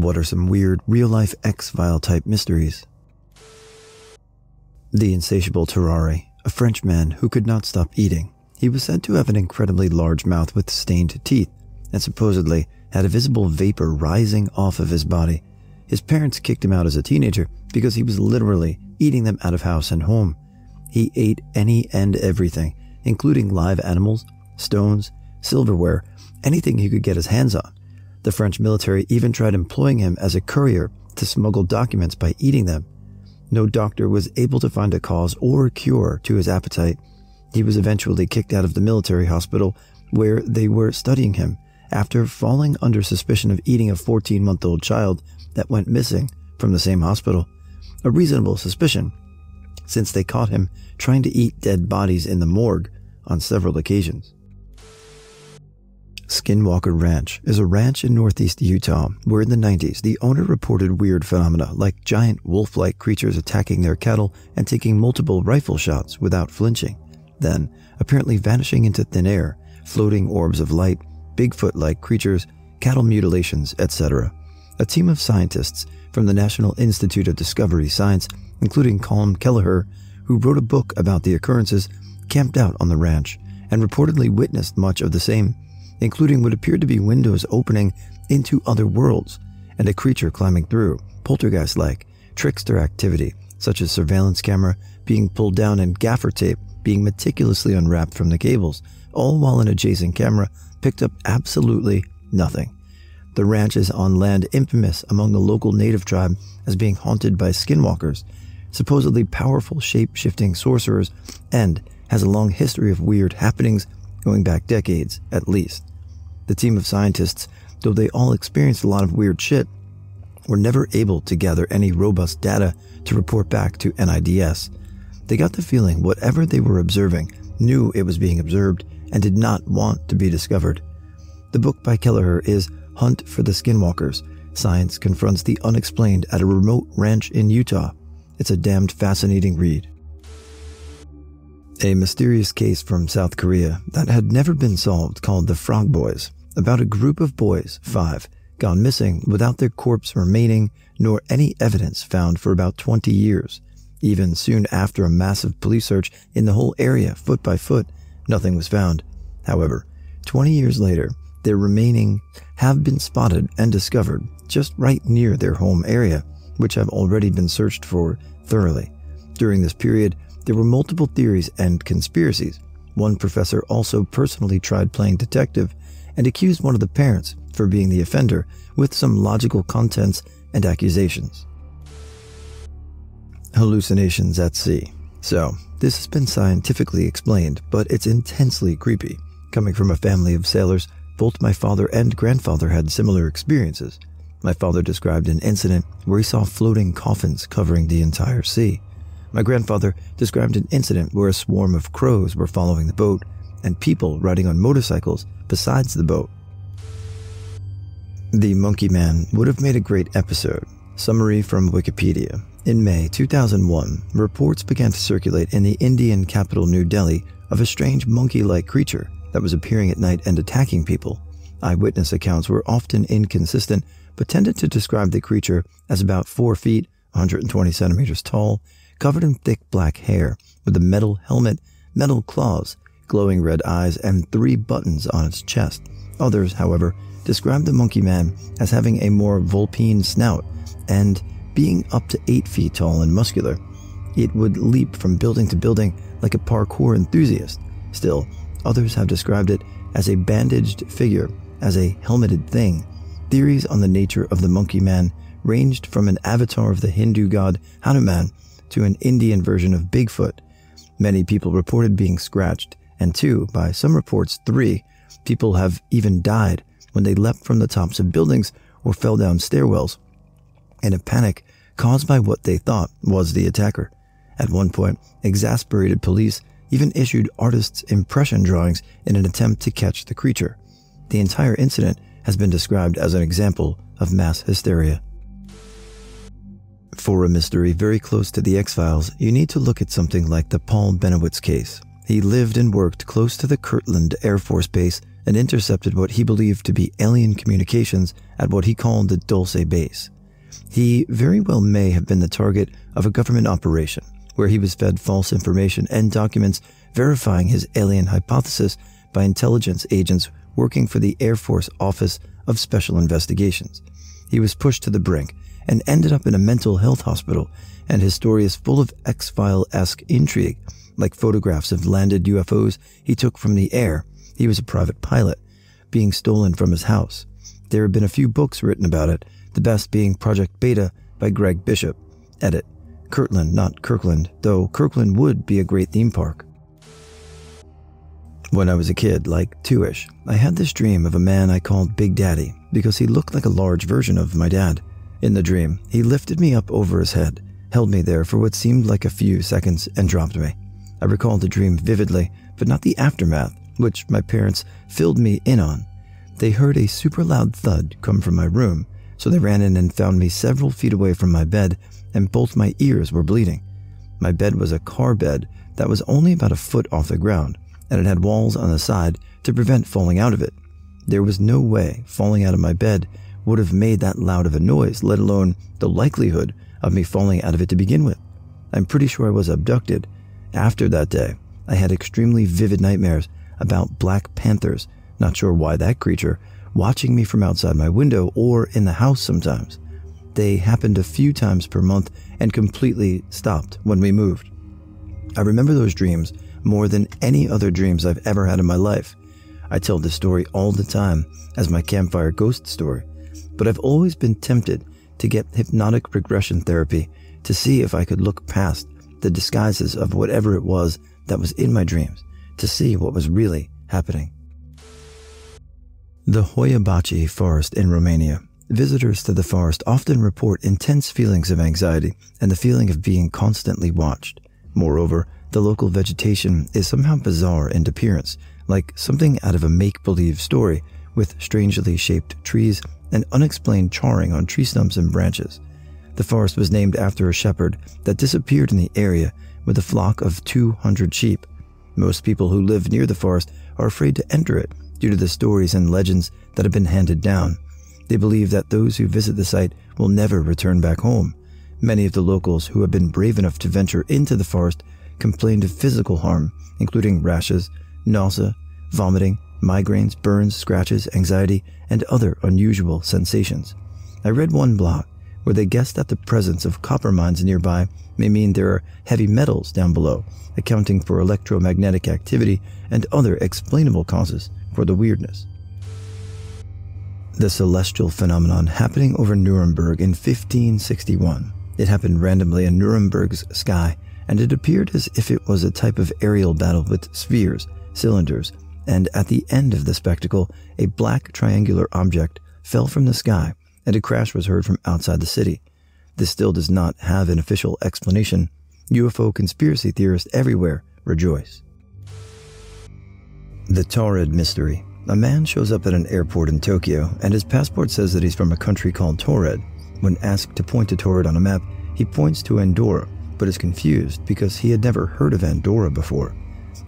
What are some weird real life X File type mysteries? The insatiable Tarrare, a French man who could not stop eating. He was said to have an incredibly large mouth with stained teeth and supposedly had a visible vapor rising off of his body. His parents kicked him out as a teenager because he was literally eating them out of house and home. He ate any and everything, including live animals, stones, silverware, anything he could get his hands on. The French military even tried employing him as a courier to smuggle documents by eating them. No doctor was able to find a cause or cure to his appetite. He was eventually kicked out of the military hospital where they were studying him after falling under suspicion of eating a 14 month old child that went missing from the same hospital. A reasonable suspicion, since they caught him trying to eat dead bodies in the morgue on several occasions. Skinwalker Ranch is a ranch in northeast Utah where in the 90s the owner reported weird phenomena like giant wolf like creatures attacking their cattle and taking multiple rifle shots without flinching, then apparently vanishing into thin air, floating orbs of light, Bigfoot like creatures, cattle mutilations, etc. A team of scientists from the National Institute of Discovery Science, including Colm Kelleher, who wrote a book about the occurrences, camped out on the ranch and reportedly witnessed much of the same including what appeared to be windows opening into other worlds and a creature climbing through, poltergeist like, trickster activity, such as surveillance camera being pulled down and gaffer tape being meticulously unwrapped from the cables, all while an adjacent camera picked up absolutely nothing. The ranch is on land infamous among the local native tribe as being haunted by skinwalkers, supposedly powerful shape shifting sorcerers, and has a long history of weird happenings going back decades at least. The team of scientists, though they all experienced a lot of weird shit, were never able to gather any robust data to report back to NIDS. They got the feeling whatever they were observing knew it was being observed and did not want to be discovered. The book by Kelleher is Hunt for the Skinwalkers. Science confronts the unexplained at a remote ranch in Utah. It's a damned fascinating read. A mysterious case from South Korea that had never been solved called the Frog Boys, about a group of boys, five, gone missing without their corpse remaining nor any evidence found for about 20 years. Even soon after a massive police search in the whole area, foot by foot, nothing was found. However, 20 years later, their remaining have been spotted and discovered just right near their home area, which have already been searched for thoroughly. During this period, there were multiple theories and conspiracies. One professor also personally tried playing detective and accused one of the parents for being the offender with some logical contents and accusations. Hallucinations at sea. So, this has been scientifically explained, but it's intensely creepy. Coming from a family of sailors, both my father and grandfather had similar experiences. My father described an incident where he saw floating coffins covering the entire sea. My grandfather described an incident where a swarm of crows were following the boat and people riding on motorcycles besides the boat. The Monkey Man would have made a great episode. Summary from Wikipedia. In May 2001, reports began to circulate in the Indian capital New Delhi of a strange monkey like creature that was appearing at night and attacking people. Eyewitness accounts were often inconsistent, but tended to describe the creature as about 4 feet, 120 centimeters tall, covered in thick black hair, with a metal helmet, metal claws, glowing red eyes, and three buttons on its chest. Others, however, described the monkey man as having a more vulpine snout and being up to 8 feet tall and muscular. It would leap from building to building like a parkour enthusiast. Still, others have described it as a bandaged figure, as a helmeted thing. Theories on the nature of the monkey man ranged from an avatar of the Hindu god Hanuman to an Indian version of Bigfoot. Many people reported being scratched, and two, by some reports, three, people have even died when they leapt from the tops of buildings or fell down stairwells in a panic caused by what they thought was the attacker. At one point, exasperated police even issued artists' impression drawings in an attempt to catch the creature. The entire incident has been described as an example of mass hysteria. For a mystery very close to the X Files, you need to look at something like the Paul Bennewitz case. He lived and worked close to the Kirtland Air Force Base and intercepted what he believed to be alien communications at what he called the Dulce base. He very well may have been the target of a government operation where he was fed false information and documents verifying his alien hypothesis by intelligence agents working for the Air Force Office of Special Investigations. He was pushed to the brink and ended up in a mental health hospital, and his story is full of X File esque intrigue, like photographs of landed UFOs he took from the air. He was a private pilot, being stolen from his house. There have been a few books written about it, the best being Project Beta by Greg Bishop. Edit. Kirtland, not Kirkland, though Kirkland would be a great theme park. When I was a kid, like two-ish, I had this dream of a man I called Big Daddy because he looked like a large version of my dad. In the dream, he lifted me up over his head, held me there for what seemed like a few seconds, and dropped me. I recall the dream vividly, but not the aftermath, which my parents filled me in on. They heard a super loud thud come from my room, so they ran in and found me several feet away from my bed, and both my ears were bleeding. My bed was a car bed that was only about a foot off the ground, and it had walls on the side to prevent falling out of it. There was no way falling out of my bed would have made that loud of a noise, let alone the likelihood of me falling out of it to begin with. I'm pretty sure I was abducted. After that day, I had extremely vivid nightmares about black panthers, not sure why that creature, watching me from outside my window or in the house sometimes. They happened a few times per month and completely stopped when we moved. I remember those dreams more than any other dreams I've ever had in my life. I tell this story all the time as my campfire ghost story, but I've always been tempted to get hypnotic regression therapy to see if I could look past the disguises of whatever it was that was in my dreams to see what was really happening. The Hoia Baciu forest in Romania. Visitors to the forest often report intense feelings of anxiety and the feeling of being constantly watched. Moreover, the local vegetation is somehow bizarre in appearance, like something out of a make believe story, with strangely shaped trees and unexplained charring on tree stumps and branches. The forest was named after a shepherd that disappeared in the area with a flock of 200 sheep. Most people who live near the forest are afraid to enter it due to the stories and legends that have been handed down. They believe that those who visit the site will never return back home. Many of the locals who have been brave enough to venture into the forest complained of physical harm, including rashes, nausea, vomiting, migraines, burns, scratches, anxiety, and other unusual sensations. I read one blog where they guessed that the presence of copper mines nearby may mean there are heavy metals down below, accounting for electromagnetic activity and other explainable causes for the weirdness. The celestial phenomenon happening over Nuremberg in 1561. It happened randomly in Nuremberg's sky and it appeared as if it was a type of aerial battle with spheres, cylinders, and at the end of the spectacle, a black triangular object fell from the sky and a crash was heard from outside the city. This still does not have an official explanation. UFO conspiracy theorists everywhere rejoice. The Taured Mystery. A man shows up at an airport in Tokyo and his passport says that he's from a country called Taured. When asked to point to Taured on a map, he points to Andorra, but is confused because he had never heard of Andorra before.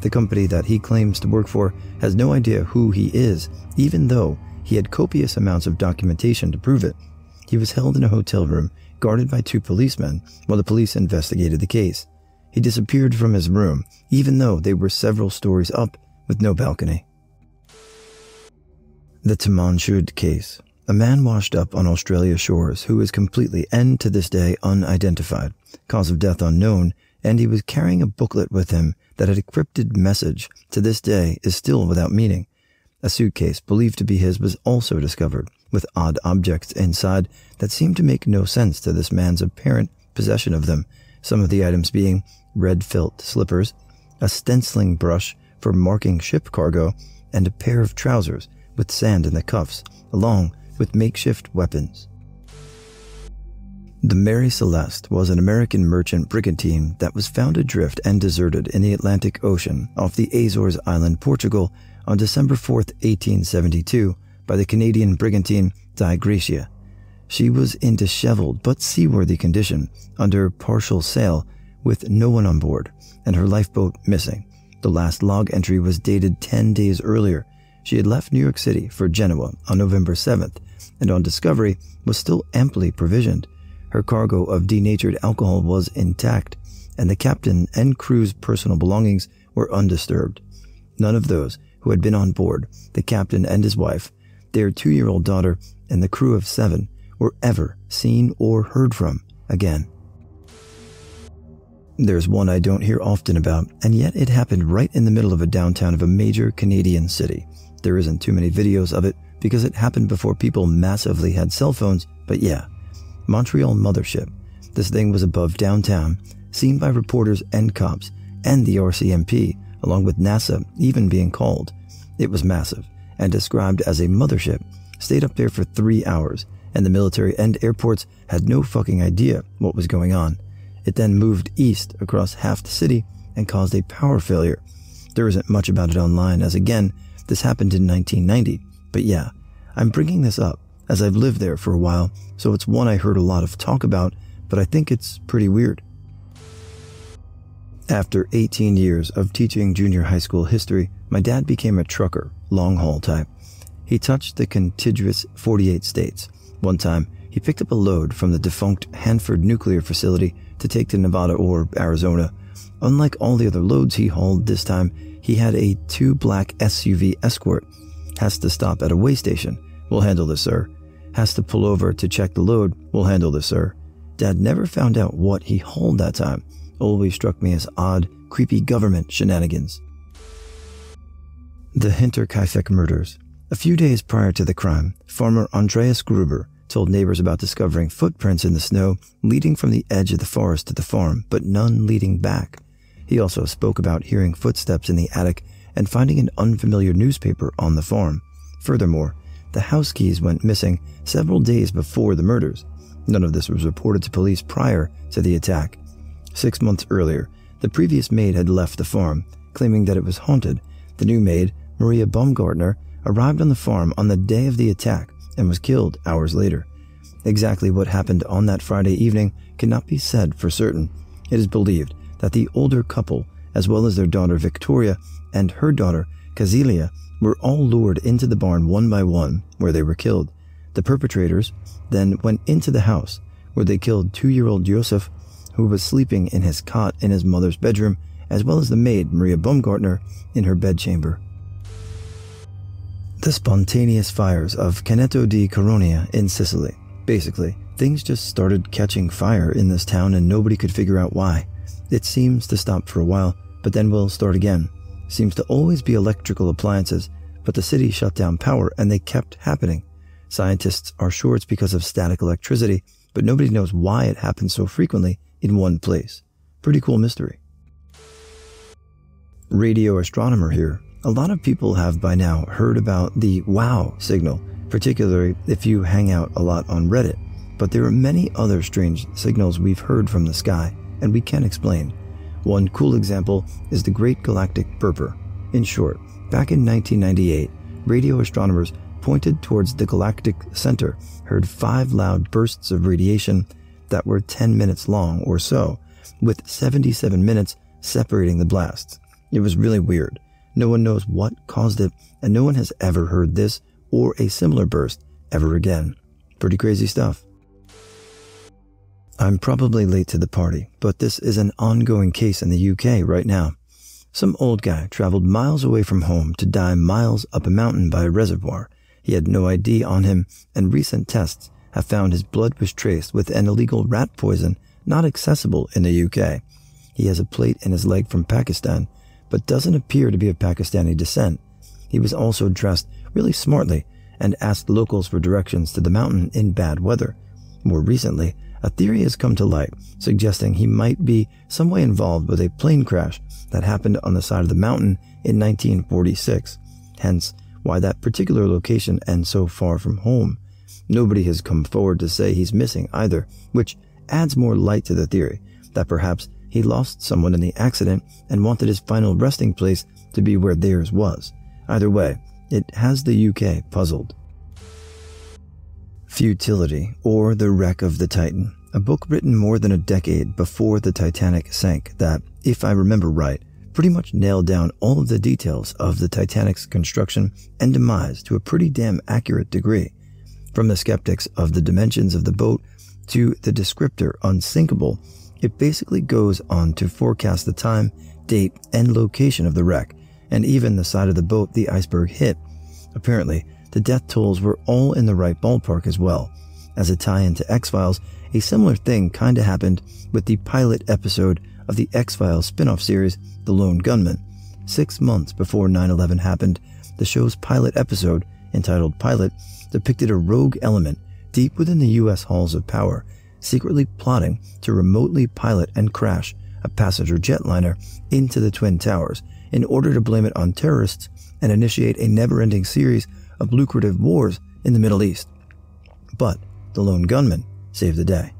The company that he claims to work for has no idea who he is, even though he had copious amounts of documentation to prove it. He was held in a hotel room, guarded by two policemen, while the police investigated the case. He disappeared from his room, even though they were several stories up with no balcony. The Taman Shud case. A man washed up on Australia shores who is completely and to this day unidentified, cause of death unknown, and he was carrying a booklet with him that had a cryptid message to this day is still without meaning. A suitcase believed to be his was also discovered, with odd objects inside that seemed to make no sense to this man's apparent possession of them, some of the items being red felt slippers, a stenciling brush for marking ship cargo, and a pair of trousers with sand in the cuffs, along with makeshift weapons. The Mary Celeste was an American merchant brigantine that was found adrift and deserted in the Atlantic Ocean off the Azores island, Portugal, on December 4, 1872, by the Canadian brigantine Dei Gratia. She was in disheveled but seaworthy condition under partial sail with no one on board and her lifeboat missing. The last log entry was dated 10 days earlier she had left New York City for Genoa on November 7th, and on discovery was still amply provisioned. Her cargo of denatured alcohol was intact, and the captain and crew's personal belongings were undisturbed. None of those who had been on board, the captain and his wife, their two year old daughter, and the crew of seven, were ever seen or heard from again. There's one I don't hear often about, and yet it happened right in the middle of a downtown of a major Canadian city. There isn't too many videos of it because it happened before people massively had cell phones, but yeah. Montreal Mothership. This thing was above downtown, seen by reporters and cops, and the RCMP, along with NASA even being called. It was massive and described as a mothership, stayed up there for three hours, and the military and airports had no fucking idea what was going on. It then moved east across half the city and caused a power failure. There isn't much about it online, as again, this happened in 1990. But yeah, I'm bringing this up as I've lived there for a while, so it's one I heard a lot of talk about, but I think it's pretty weird. After 18 years of teaching junior high school history, my dad became a trucker, long haul type. He touched the contiguous 48 states. One time, he picked up a load from the defunct Hanford nuclear facility to take to Nevada or Arizona. Unlike all the other loads he hauled this time, he had a two black SUV escort. Has to stop at a way station. We'll handle this, sir. Has to pull over to check the load. We'll handle this, sir. Dad never found out what he hauled that time. Always struck me as odd, creepy government shenanigans. The Hinterkaifeck murders. A few days prior to the crime, farmer Andreas Gruber told neighbors about discovering footprints in the snow leading from the edge of the forest to the farm, but none leading back. He also spoke about hearing footsteps in the attic and finding an unfamiliar newspaper on the farm. Furthermore, the house keys went missing several days before the murders. None of this was reported to police prior to the attack. Six months earlier, the previous maid had left the farm, claiming that it was haunted. The new maid, Maria Baumgartner, arrived on the farm on the day of the attack and was killed hours later. Exactly what happened on that Friday evening cannot be said for certain. It is believed that the older couple, as well as their daughter Victoria and her daughter Cäzilia, were all lured into the barn one by one, where they were killed. The perpetrators then went into the house, where they killed two year old Joseph, who was sleeping in his cot in his mother's bedroom, as well as the maid, Maria Baumgartner, in her bedchamber. The spontaneous fires of Caneto di Caronia in Sicily. Basically, things just started catching fire in this town and nobody could figure out why. It seems to stop for a while, but then will start again. Seems to always be electrical appliances, but the city shut down power and they kept happening. Scientists are sure it's because of static electricity, but nobody knows why it happens so frequently in one place. Pretty cool mystery. Radio astronomer here. A lot of people have by now heard about the WOW signal, particularly if you hang out a lot on Reddit. But there are many other strange signals we've heard from the sky, and we can explain. One cool example is the Great Galactic Burper. In short, back in 1998, radio astronomers pointed towards the galactic center heard five loud bursts of radiation that were 10 minutes long or so, with 77 minutes separating the blasts. It was really weird. No one knows what caused it, and no one has ever heard this or a similar burst ever again. Pretty crazy stuff. I'm probably late to the party, but this is an ongoing case in the UK right now. Some old guy traveled miles away from home to die miles up a mountain by a reservoir he had no ID on him, and recent tests have found his blood was traced with an illegal rat poison not accessible in the UK. He has a plate in his leg from Pakistan, but doesn't appear to be of Pakistani descent. He was also dressed really smartly and asked locals for directions to the mountain in bad weather. More recently, a theory has come to light suggesting he might be some way involved with a plane crash that happened on the side of the mountain in 1946. Hence, why that particular location and so far from home. Nobody has come forward to say he's missing either, which adds more light to the theory that perhaps he lost someone in the accident and wanted his final resting place to be where theirs was. Either way, it has the UK puzzled. Futility, or The Wreck of the Titan, a book written more than a decade before the Titanic sank that, if I remember right, pretty much nailed down all of the details of the Titanic's construction and demise to a pretty damn accurate degree. From the skeptics of the dimensions of the boat to the descriptor unsinkable, it basically goes on to forecast the time, date, and location of the wreck, and even the side of the boat the iceberg hit. Apparently, the death tolls were all in the right ballpark as well. As a tie into X Files, a similar thing kinda happened with the pilot episode of the X Files spin off series, The Lone Gunmen. Six months before 9 11 happened, the show's pilot episode, entitled Pilot, depicted a rogue element deep within the U.S. halls of power, secretly plotting to remotely pilot and crash a passenger jetliner into the Twin Towers in order to blame it on terrorists and initiate a never ending series of lucrative wars in the Middle East. But the lone gunmen saved the day.